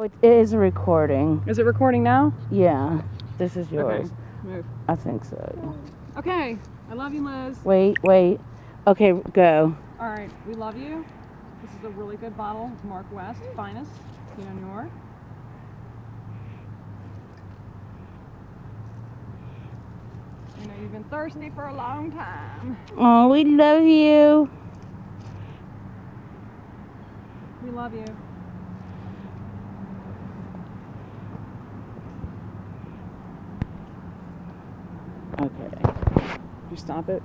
Oh, it is recording. Is it recording now? Yeah. This is yours. Okay. Move. I think so. Okay. I love you, Liz. Wait, wait. Okay, go. All right. We love you. This is a really good bottle Mark West Finest Pinot Noir. I know you've been thirsty for a long time. Oh, we love you. We love you. Okay. You stop it.